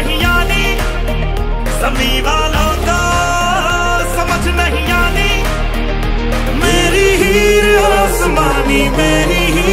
नहीं आनी। समी वालों का समझ नहीं आनी। मेरी हीर आसमानी मेरी ही